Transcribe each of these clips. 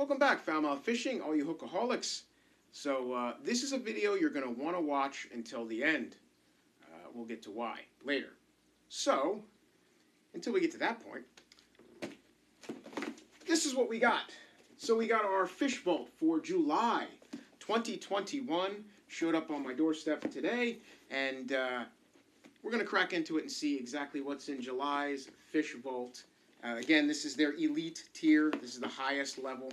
Welcome back, Foulmouth Fishing, all you hookaholics. So uh, this is a video you're going to want to watch until the end. Uh, we'll get to why later. So, until we get to that point, this is what we got. So we got our fish vault for July 2021. Showed up on my doorstep today, and uh, we're going to crack into it and see exactly what's in July's fish vault. Uh, again, this is their elite tier. This is the highest level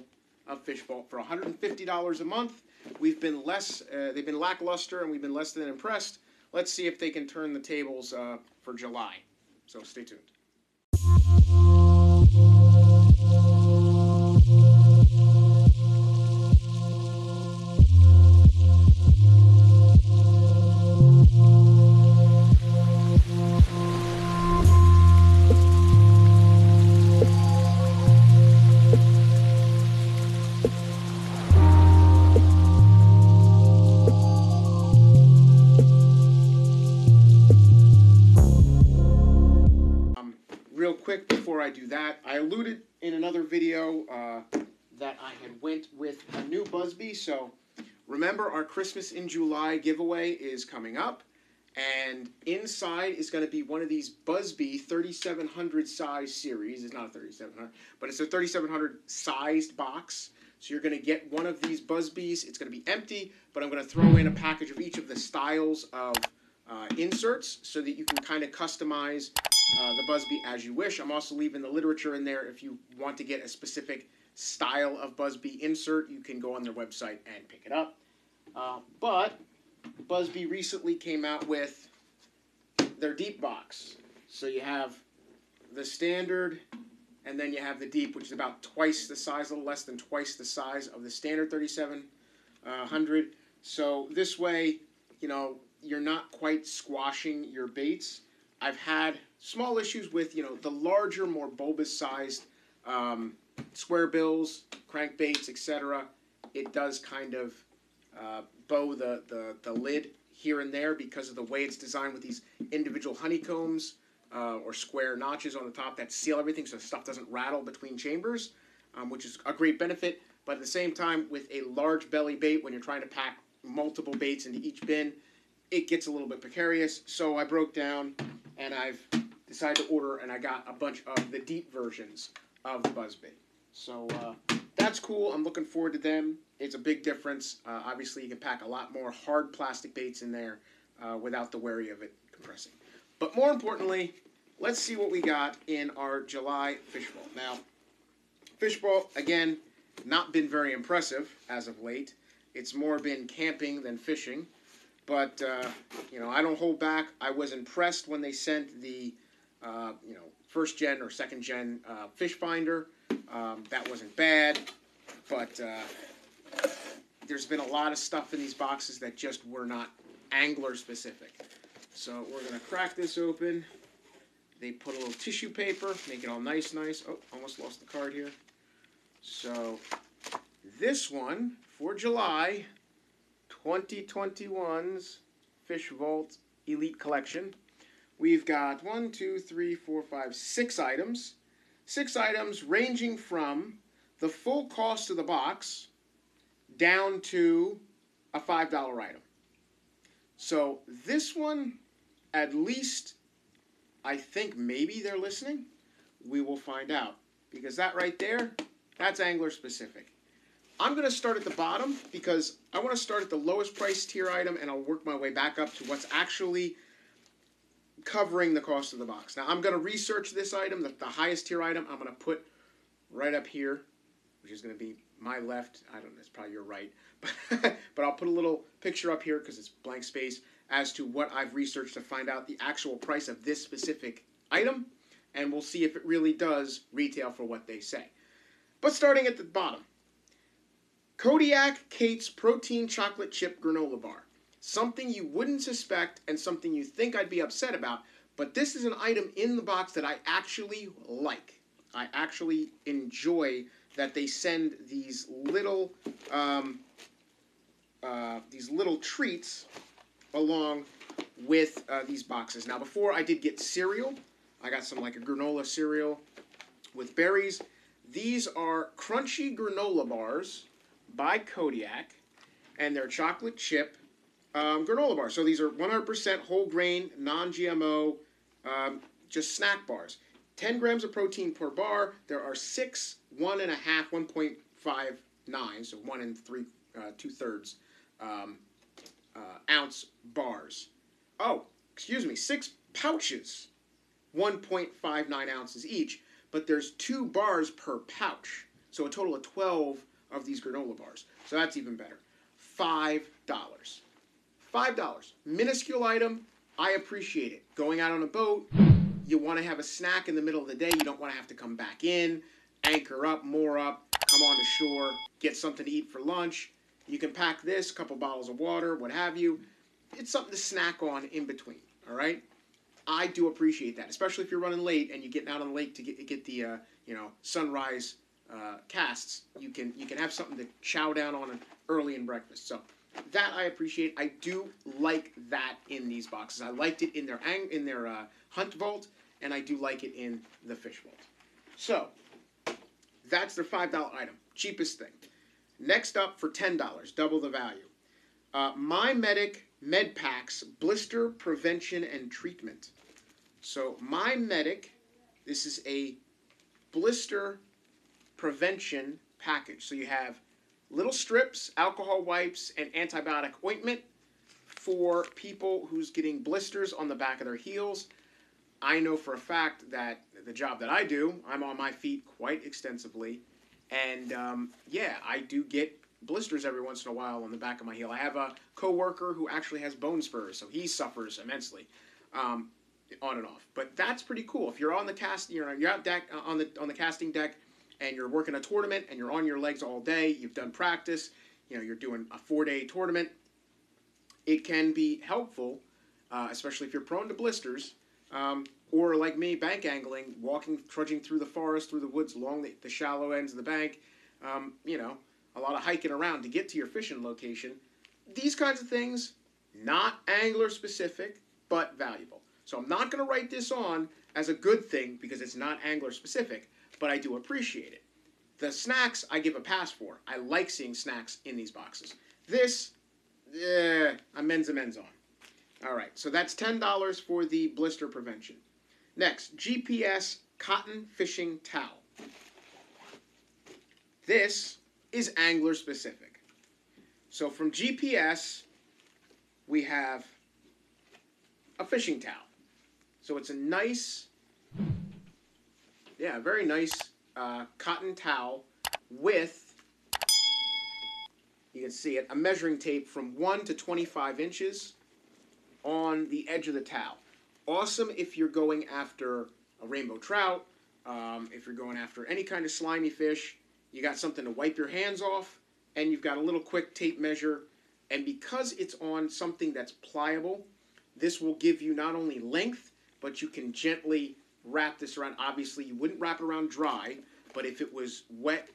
of Fish Vault for $150 a month. We've been less, uh, they've been lackluster, and we've been less than impressed. Let's see if they can turn the tables uh, for July. So stay tuned. So remember, our Christmas in July giveaway is coming up, and inside is going to be one of these Buzbe 3700 size series. It's not a 3700, but it's a 3700 sized box. So you're going to get one of these Buzbes. It's going to be empty, but I'm going to throw in a package of each of the styles of uh, inserts so that you can kind of customize uh, the Buzbe as you wish. I'm also leaving the literature in there if you want to get a specific style of Buzbe insert. You can go on their website and pick it up. Uh, but Buzbe recently came out with their deep box. So you have the standard, and then you have the deep, which is about twice the size, a little less than twice the size of the standard 3700. So this way, you know, you're not quite squashing your baits. I've had small issues with you know the larger, more bulbous sized um, square bills, crankbaits, etc. It does kind of uh, bow the, the the lid here and there because of the way it's designed with these individual honeycombs uh, or square notches on the top that seal everything so stuff doesn't rattle between chambers, um, which is a great benefit. But at the same time, with a large belly bait, when you're trying to pack multiple baits into each bin, it gets a little bit precarious. So I broke down and I've decided to order and I got a bunch of the deep versions of the Buzbe. So uh, that's cool. I'm looking forward to them. It's a big difference. Uh, obviously, you can pack a lot more hard plastic baits in there uh, without the worry of it compressing. But more importantly, let's see what we got in our July fish vault. Now, fish vault, again, not been very impressive as of late. It's more been camping than fishing. But uh, you know, I don't hold back. I was impressed when they sent the uh, you know first gen or second gen uh, fish finder. Um, that wasn't bad, but uh, there's been a lot of stuff in these boxes that just were not angler specific. So we're gonna crack this open. They put a little tissue paper, make it all nice, nice. Oh, almost lost the card here. So this one for July 2021's Fish Vault Elite Collection. We've got one, two, three, four, five, six items. Six items ranging from the full cost of the box down to a $5 item. So this one, at least, I think maybe they're listening. We will find out. Because that right there, that's angler specific. I'm going to start at the bottom because I want to start at the lowest price tier item and I'll work my way back up to what's actually covering the cost of the box. Now I'm going to research this item, the, the highest tier item, I'm going to put right up here, which is going to be my left. I don't know, it's probably your right. But, but I'll put a little picture up here because it's blank space as to what I've researched to find out the actual price of this specific item. And we'll see if it really does retail for what they say. But starting at the bottom, Kodiak Cakes Protein Chocolate Chip Granola Bar. Something you wouldn't suspect and something you think I'd be upset about, but this is an item in the box that I actually like. I actually enjoy that they send these little um, uh, these little treats along with uh, these boxes. Now, before I did get cereal, I got some like a granola cereal with berries. These are crunchy granola bars by Kodiak, and they're chocolate chip um, granola bars. So these are 100% whole grain, non GMO, um, just snack bars. 10 grams of protein per bar. There are six, one and a half, 1.59, so one and three, uh, two thirds um, uh, ounce bars. Oh, excuse me, six pouches, 1.59 ounces each, but there's two bars per pouch. So a total of 12 of these granola bars. So that's even better. $5. $5. Minuscule item. I appreciate it. Going out on a boat, you want to have a snack in the middle of the day. You don't want to have to come back in, anchor up, moor up, come on the shore, get something to eat for lunch. You can pack this, a couple bottles of water, what have you. It's something to snack on in between. All right. I do appreciate that, especially if you're running late and you're getting out on the lake to get get the uh, you know sunrise uh, casts. You can you can have something to chow down on early in breakfast. So that I appreciate. I do like that in these boxes. I liked it in their ang- in their uh, hunt vault, and I do like it in the fish vault. So that's their five dollar item, cheapest thing. Next up for ten dollars, double the value. Uh, MyMedic Med Packs Blister Prevention and Treatment. So MyMedic, this is a blister prevention package. So you have little strips, alcohol wipes, and antibiotic ointment for people who's getting blisters on the back of their heels. I know for a fact that the job that I do, I'm on my feet quite extensively, and um, yeah, I do get blisters every once in a while on the back of my heel. I have a coworker who actually has bone spurs, so he suffers immensely, um, on and off. But that's pretty cool. If you're on the cast, you're you're out deck uh, on the on the casting deck, and you're working a tournament, and you're on your legs all day. You've done practice. You know you're doing a four day tournament. It can be helpful, uh, especially if you're prone to blisters. Um, or like me, bank angling, walking, trudging through the forest, through the woods, along the, the shallow ends of the bank. Um, you know, a lot of hiking around to get to your fishing location. These kinds of things, not angler specific, but valuable. So I'm not going to write this on as a good thing because it's not angler specific, but I do appreciate it. The snacks I give a pass for. I like seeing snacks in these boxes. This, eh, I'm men's a men's on. All right, so that's $10 for the blister prevention. Next, GPS cotton fishing towel. This is angler specific. So from GPS, we have a fishing towel. So it's a nice, yeah, very nice uh, cotton towel with, you can see it, a measuring tape from 1 to 25 inches on the edge of the towel. Awesome if you're going after a rainbow trout, um, if you're going after any kind of slimy fish, you got something to wipe your hands off, and you've got a little quick tape measure. And because it's on something that's pliable, this will give you not only length, but you can gently wrap this around. Obviously, you wouldn't wrap it around dry, but if it was wet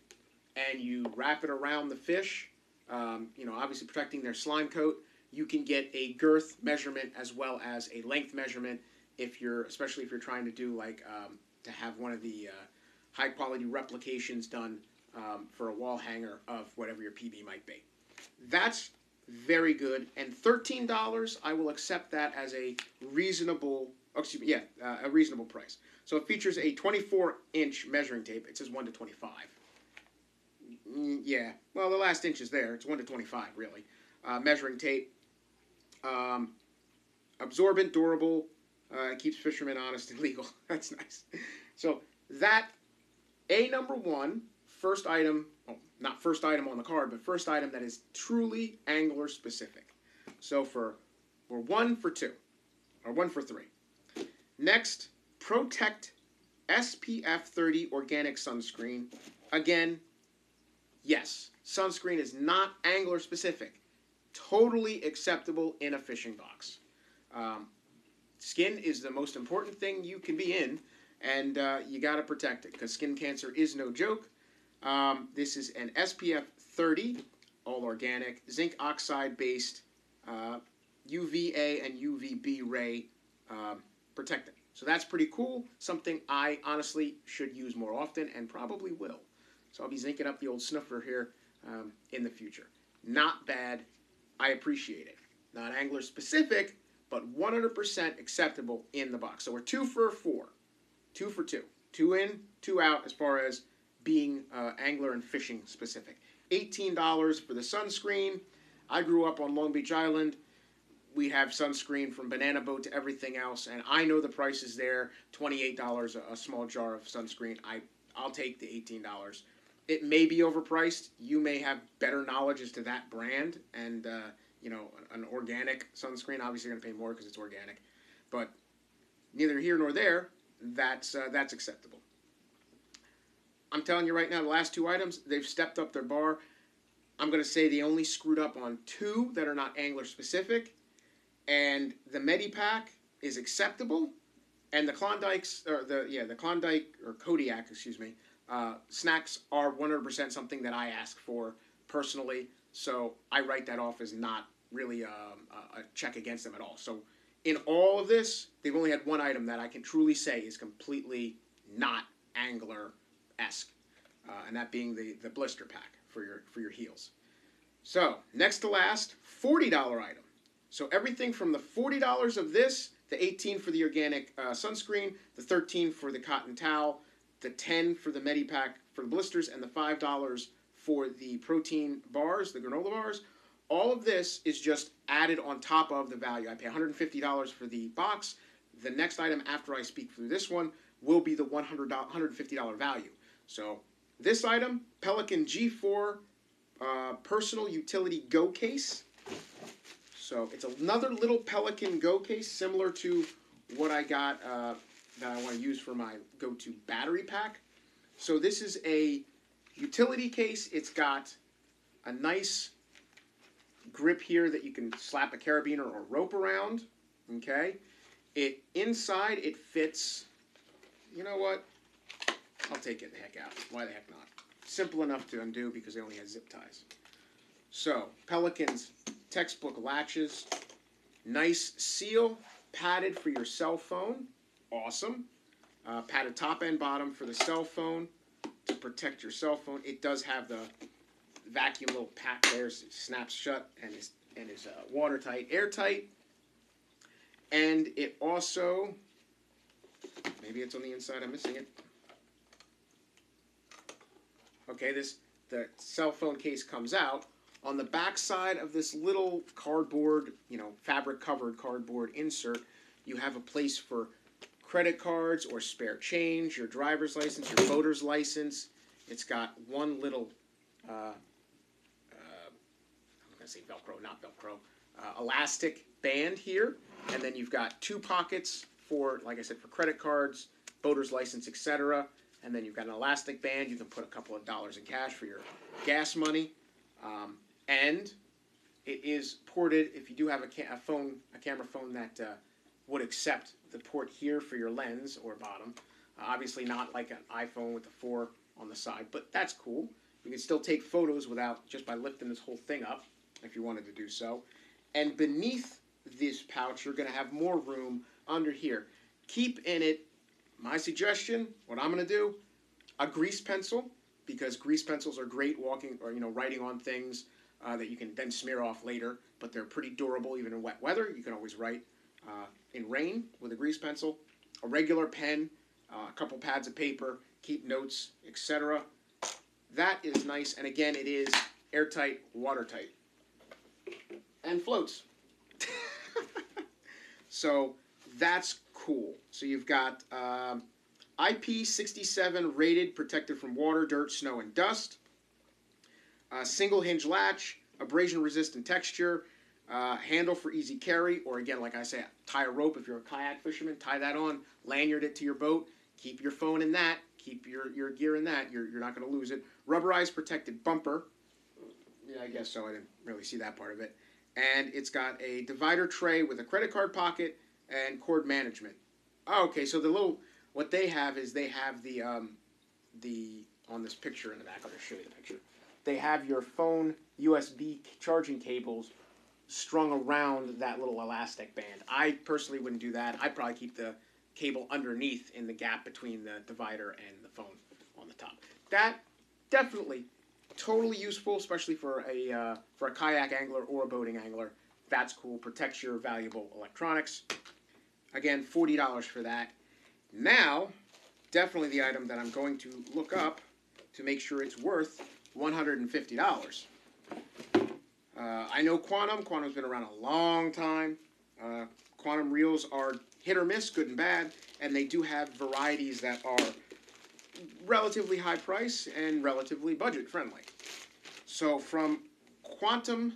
and you wrap it around the fish, um, you know, obviously protecting their slime coat, you can get a girth measurement as well as a length measurement if you're, especially if you're trying to do like um, to have one of the uh, high quality replications done um, for a wall hanger of whatever your PB might be. That's very good. And thirteen dollars, I will accept that as a reasonable. Oh, excuse me, yeah, uh, a reasonable price. So it features a 24 inch measuring tape. It says 1 to 25. Mm, yeah, well, the last inch is there. It's 1 to 25, really. Uh, measuring tape. Um, absorbent, durable, uh, keeps fishermen honest and legal. That's nice. So that a number one first item, well, not first item on the card, but first item that is truly angler specific. So for we're one for two, or one for three. Next, Protect SPF 30 organic sunscreen. Again, yes, sunscreen is not angler specific. Totally acceptable in a fishing box. Um, skin is the most important thing you can be in, and uh, you got to protect it because skin cancer is no joke. Um, this is an SPF 30, all organic, zinc oxide based uh, UVA and UVB ray um, protectant. So that's pretty cool. Something I honestly should use more often and probably will. So I'll be zinking up the old snuffer here um, in the future. Not bad. I appreciate it. Not angler specific, but 100% acceptable in the box. So we're two for four. Two for two. Two in, two out as far as being uh, angler and fishing specific. $18 for the sunscreen. I grew up on Long Beach Island. We have sunscreen from banana boat to everything else, and I know the price is there. $28 a, a small jar of sunscreen. I I'll take the $18. It may be overpriced. You may have better knowledge as to that brand, and uh, you know an organic sunscreen. Obviously, going to pay more because it's organic, but neither here nor there. That's uh, that's acceptable. I'm telling you right now, the last two items, they've stepped up their bar. I'm going to say they only screwed up on two that are not angler specific. And the Medipack is acceptable. And the Klondike's, or the, yeah, the Klondike, or Kodiak, excuse me, uh, snacks are 100% something that I ask for personally. So I write that off as not really um, a, check against them at all. So in all of this, they've only had one item that I can truly say is completely not angler esque, uh, and that being the, the blister pack for your for your heels. So next to last, forty dollar item. So everything from the forty dollars of this, the eighteen for the organic uh, sunscreen, the thirteen for the cotton towel, the ten for the Medipack for the blisters, and the five dollars for the protein bars, the granola bars. All of this is just added on top of the value. I pay $150 for the box. The next item after I speak through this one will be the $100, $150 value. So this item, Pelican G4 uh, Personal Utility Go Case. So it's another little Pelican Go case, similar to what I got uh, that I want to use for my go-to battery pack. So this is a utility case. It's got a nice grip here that you can slap a carabiner or rope around. Okay, it inside it fits. You know what? I'll take it the heck out. Why the heck not? Simple enough to undo because they only had zip ties. So, Pelican's textbook latches. Nice seal, padded for your cell phone. Awesome. Uh, padded top and bottom for the cell phone to protect your cell phone. It does have the vacuum little pack there, so it snaps shut and is and is uh, watertight, airtight. And it also, maybe it's on the inside. I'm missing it. Okay, this the cell phone case comes out. On the back side of this little cardboard, you know, fabric covered cardboard insert, you have a place for credit cards or spare change, your driver's license, your voter's license. It's got one little, uh, uh, I'm going to say Velcro, not Velcro, uh, elastic band here. And then you've got two pockets for, like I said, for credit cards, voter's license, etc and then you've got an elastic band. You can put a couple of dollars in cash for your gas money, um, and it is ported. If you do have a, ca- a phone, a camera phone that uh, would accept the port here for your lens or bottom. Uh, obviously, not like an iPhone with the four on the side, but that's cool. You can still take photos without just by lifting this whole thing up if you wanted to do so. And beneath this pouch, you're going to have more room under here. Keep in it my suggestion, what I'm going to do, a grease pencil, because grease pencils are great walking or you know writing on things uh, that you can then smear off later, but they're pretty durable even in wet weather. You can always write uh, in rain with a grease pencil, a regular pen, uh, a couple pads of paper, keep notes, etc. That is nice, and again, it is airtight, watertight, and floats. so that's cool. So you've got um, IP67 rated, protected from water, dirt, snow, and dust. Uh, single hinge latch, abrasion resistant texture, uh, handle for easy carry, or again, like I say, tie a rope if you're a kayak fisherman, tie that on, lanyard it to your boat, keep your phone in that, keep your, your gear in that, you're, you're not going to lose it. Rubberized protected bumper. Yeah, I guess so. I didn't really see that part of it. And it's got a divider tray with a credit card pocket and cord management. Oh, okay, so the little what they have is they have the um, the on this picture in the back. I'll just show you the picture. They have your phone USB charging cables strung around that little elastic band. I personally wouldn't do that. I'd probably keep the cable underneath in the gap between the divider and the phone on the top. That definitely totally useful, especially for a uh, for a kayak angler or a boating angler. That's cool. Protects your valuable electronics. Again, forty dollars for that. Now, definitely the item that I'm going to look up to make sure it's worth one hundred and fifty dollars. Uh, I know Quantum. Quantum's been around a long time. Uh, Quantum reels are hit or miss, good and bad, and they do have varieties that are relatively high price and relatively budget friendly. So from Quantum,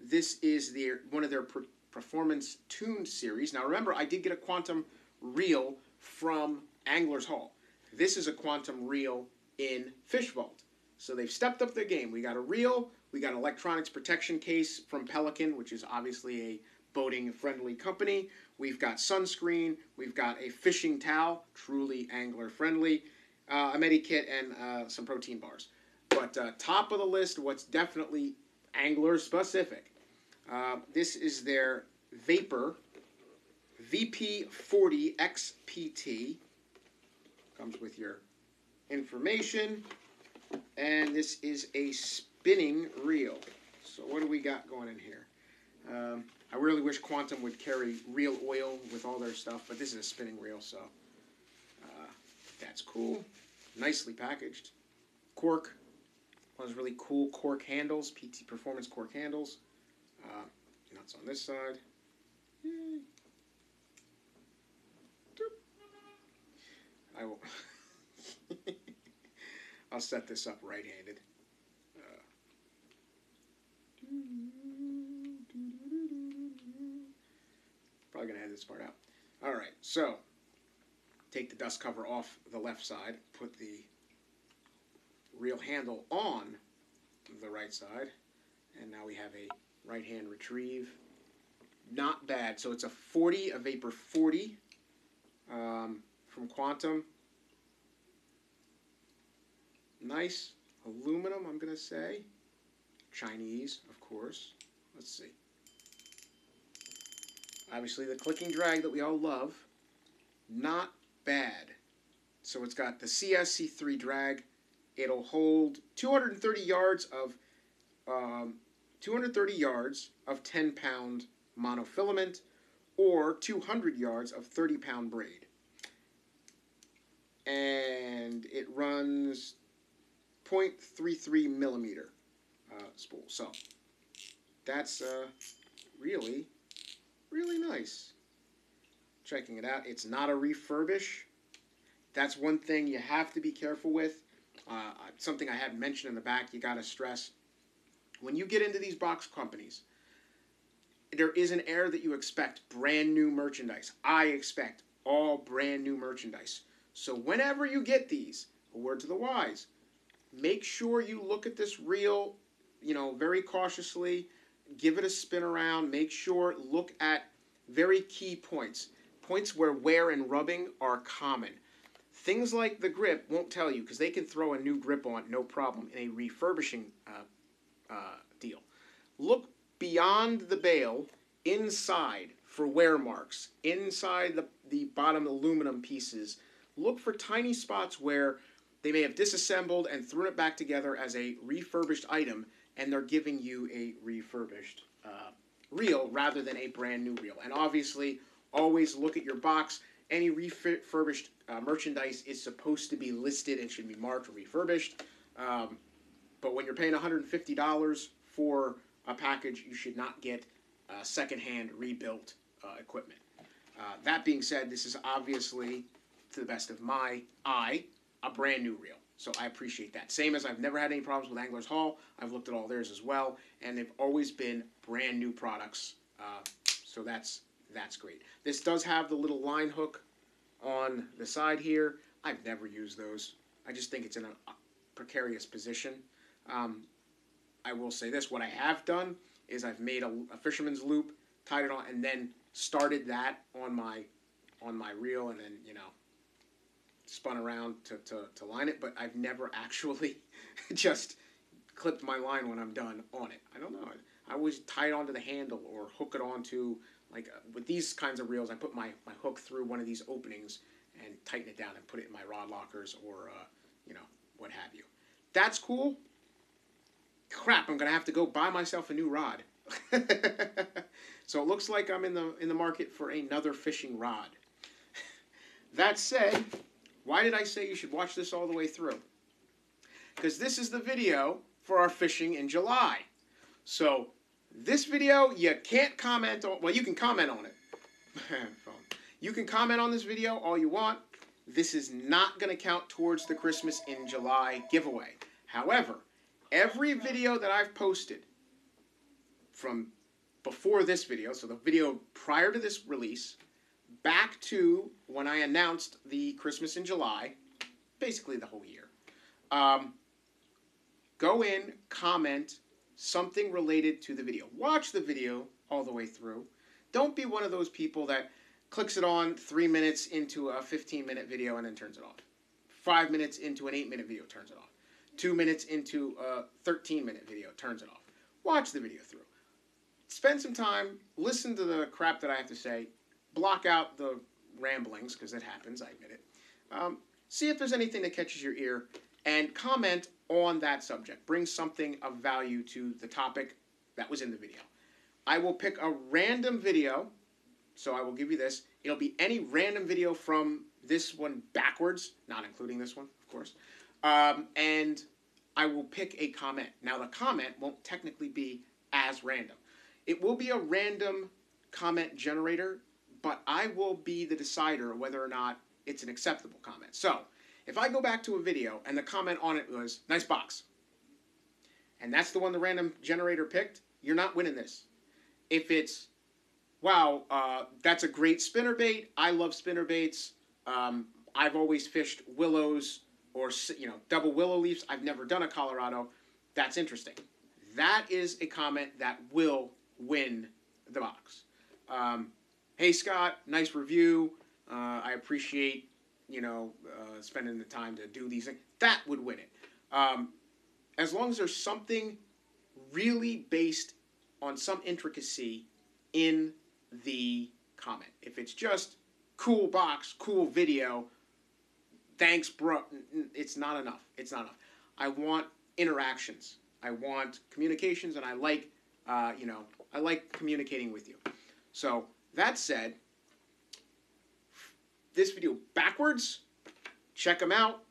this is their one of their per- performance tuned series. Now remember, I did get a Quantum reel from Angler's Haul. This is a Quantum reel in Fish Vault. So they've stepped up their game. We got a reel, we got an electronics protection case from Pelican, which is obviously a boating friendly company. We've got sunscreen, we've got a fishing towel, truly angler friendly, uh, a medi kit, and uh, some protein bars. But uh, top of the list, what's definitely angler specific. Uh, this is their Vapor VP40 XPT. Comes with your information, and this is a spinning reel. So what do we got going in here? Um, I really wish Quantum would carry reel oil with all their stuff, but this is a spinning reel, so uh, that's cool. Nicely packaged. Cork. One of those really cool cork handles, PT Performance cork handles. Uh, nuts on this side. Yay. I will. I'll set this up right-handed. Uh, Probably gonna edit this part out. All right, so take the dust cover off the left side, put the reel handle on the right side, and now we have a right hand retrieve. Not bad. So it's a 40, a Vapor 40 um, from Quantum. Nice aluminum, I'm gonna say. Chinese, of course. Let's see. Obviously, the clicking drag that we all love. Not bad. So it's got the CSC3 drag. It'll hold 230 yards of um, 230 yards of 10 pound monofilament or 200 yards of 30 pound braid. And it runs 0.33 millimeter uh, spool. So that's uh, really, really nice. Checking it out. It's not a refurbish. That's one thing you have to be careful with. Uh, something I hadn't mentioned in the back, you got to stress. When you get into these box companies, there is an air that you expect brand new merchandise. I expect all brand new merchandise. So whenever you get these, a word to the wise, make sure you look at this reel, you know, very cautiously. Give it a spin around. Make sure, look at very key points. Points where wear and rubbing are common. Things like the grip won't tell you because they can throw a new grip on no problem in a refurbishing uh, uh, deal. Look beyond the bail inside for wear marks, inside the, the bottom aluminum pieces. Look for tiny spots where they may have disassembled and thrown it back together as a refurbished item, and they're giving you a refurbished uh, reel rather than a brand new reel. And obviously, always look at your box. Any refurbished uh, merchandise is supposed to be listed and should be marked refurbished. Um, but when you're paying $150 for a package, you should not get uh, secondhand rebuilt uh, equipment. Uh, that being said, this is obviously, to the best of my eye, a brand new reel. So I appreciate that. Same as I've never had any problems with Anglers Haul. I've looked at all theirs as well, and they've always been brand new products. Uh, so that's that's great. This does have the little line hook on the side here. I've never used those. I just think it's in a precarious position. Um, I will say this: what I have done is I've made a, a, fisherman's loop, tied it on, and then started that on my on my reel, and then you know spun around to, to, to line it. But I've never actually just clipped my line when I'm done on it. I don't know. I always tie it onto the handle or hook it onto like uh, with these kinds of reels, I put my, my hook through one of these openings and tighten it down and put it in my rod lockers or uh, you know what have you. That's cool. Crap, I'm gonna have to go buy myself a new rod. so it looks like I'm in the in the market for another fishing rod. that said, why did I say you should watch this all the way through? Because this is the video for our fishing in July. So this video, you can't comment on, well, you can comment on it. you can comment on this video all you want. This is not going to count towards the Christmas in July giveaway. However, every video that I've posted from before this video, so the video prior to this release, back to when I announced the Christmas in July, basically the whole year, um, go in, comment something related to the video. Watch the video all the way through. Don't be one of those people that clicks it on three minutes into a 15 minute video and then turns it off. Five minutes into an eight minute video, turns it off. Two minutes into a 13 minute video, turns it off. Watch the video through. Spend some time, listen to the crap that I have to say, block out the ramblings, because it happens, I admit it. Um, see if there's anything that catches your ear, and comment on that subject. Bring something of value to the topic that was in the video. I will pick a random video, so I will give you this. It'll be any random video from this one backwards, not including this one, of course. Um, and I will pick a comment. Now, the comment won't technically be as random. It will be a random comment generator, but I will be the decider whether or not it's an acceptable comment. So, if I go back to a video and the comment on it was, nice box, and that's the one the random generator picked, you're not winning this. If it's, wow, uh, that's a great spinner bait, I love spinner baits, um, I've always fished willows or, you know, double willow leaves, I've never done a Colorado, that's interesting. That is a comment that will win the box. Um, hey Scott, nice review. Uh, I appreciate you know, uh, spending the time to do these things, that would win it. Um, as long as there's something really based on some intricacy in the comment. If it's just cool box, cool video, thanks, bro, it's not enough. It's not enough. I want interactions. I want communications, and I like, uh, you know, I like communicating with you. So that said, this video backwards. Check them out.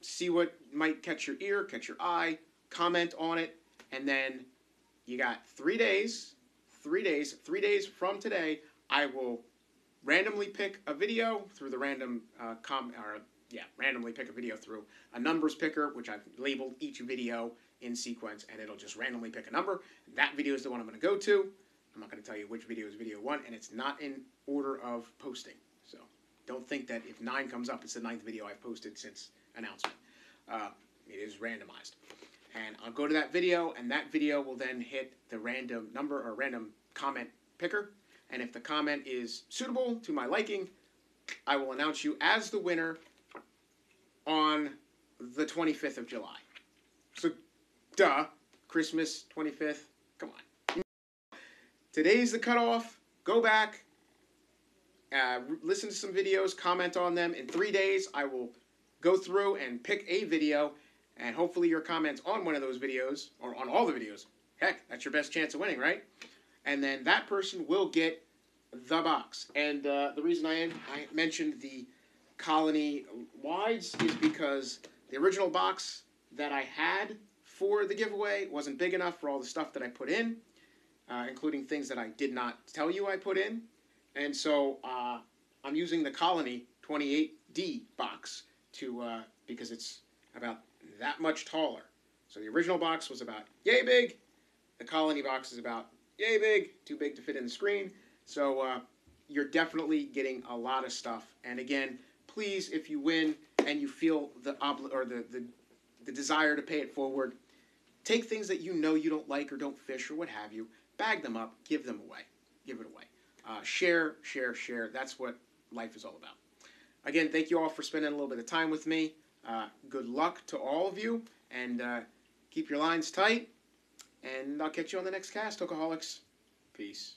See what might catch your ear, catch your eye. Comment on it. And then you got three days, three days, three days from today, I will randomly pick a video through the random uh, com or yeah, randomly pick a video through a numbers picker, which I've labeled each video in sequence, and it'll just randomly pick a number. That video is the one I'm going to go to. I'm not going to tell you which video is video one, and it's not in order of posting. So don't think that if nine comes up, it's the ninth video I've posted since announcement. Uh, it is randomized. And I'll go to that video, and that video will then hit the random number or random comment picker. And if the comment is suitable to my liking, I will announce you as the winner on the 25th of July. So, duh, Christmas 25th. Come on. Today's the cutoff. Go back, uh, listen to some videos, comment on them. In three days, I will go through and pick a video, and hopefully your comments on one of those videos, or on all the videos, heck, that's your best chance of winning, right? And then that person will get the box. And uh, the reason I, I mentioned the Colony wides is because the original box that I had for the giveaway wasn't big enough for all the stuff that I put in, uh, including things that I did not tell you I put in. And so uh, I'm using the Colony 28D box to uh, because it's about that much taller. So the original box was about yay big. The Colony box is about yay big, too big to fit in the screen. So uh, you're definitely getting a lot of stuff. And again, please, if you win and you feel the obli- or the, the the desire to pay it forward, take things that you know you don't like or don't fish or what have you, bag them up, give them away, give it away. Uh, share, share, share. That's what life is all about. Again, thank you all for spending a little bit of time with me. Uh, good luck to all of you, and uh, keep your lines tight. And I'll catch you on the next cast, Hookaholics. Peace.